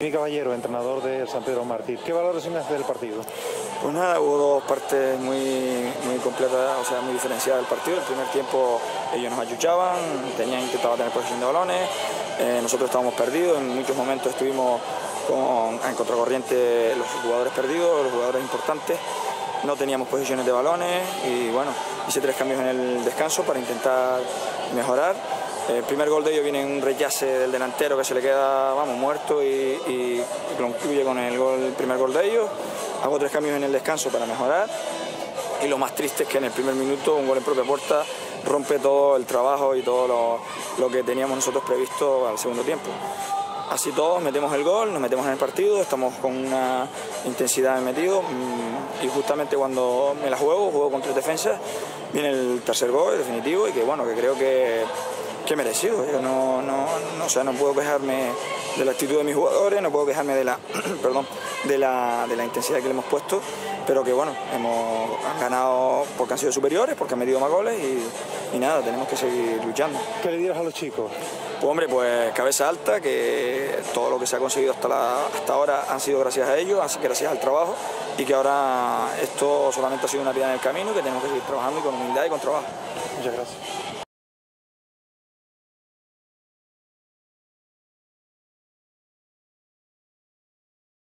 Mi caballero, entrenador de San Pedro Martín, ¿qué valoraciones del partido? Pues nada, hubo dos partes muy, muy completas, o sea, muy diferenciadas del partido. El primer tiempo ellos nos ayuchaban, tenían intentado tener posesión de balones, eh, nosotros estábamos perdidos, en muchos momentos estuvimos con, en contracorriente los jugadores perdidos, los jugadores importantes, no teníamos posiciones de balones y bueno, hice tres cambios en el descanso para intentar mejorar el primer gol de ellos viene en un rechace del delantero que se le queda, vamos, muerto y, concluye con el, gol, el primer gol de ellos. Hago tres cambios en el descanso para mejorar. Y lo más triste es que en el primer minuto un gol en propia puerta rompe todo el trabajo y todo lo, lo que teníamos nosotros previsto al segundo tiempo. Así todos metemos el gol, nos metemos en el partido, estamos con una intensidad metido mm, y justamente cuando me la juego, juego con tres defensas, viene el tercer gol definitivo y que bueno, que creo que que merecido. Yo no, no, no, sea, no puedo quejarme de la actitud de mis jugadores, no puedo quejarme de la, perdón, de la, de la intensidad que le hemos puesto, pero que bueno, hemos ganado porque han sido superiores, porque han metido más goles y, y nada, tenemos que seguir luchando. ¿Qué le dirás a los chicos? Pues hombre, pues cabeza alta, que todo lo que se ha conseguido hasta, la, hasta ahora han sido gracias a ellos, así que gracias al trabajo y que ahora esto solamente ha sido una piedra en el camino, que tenemos que seguir trabajando y con humildad y con trabajo. Muchas gracias.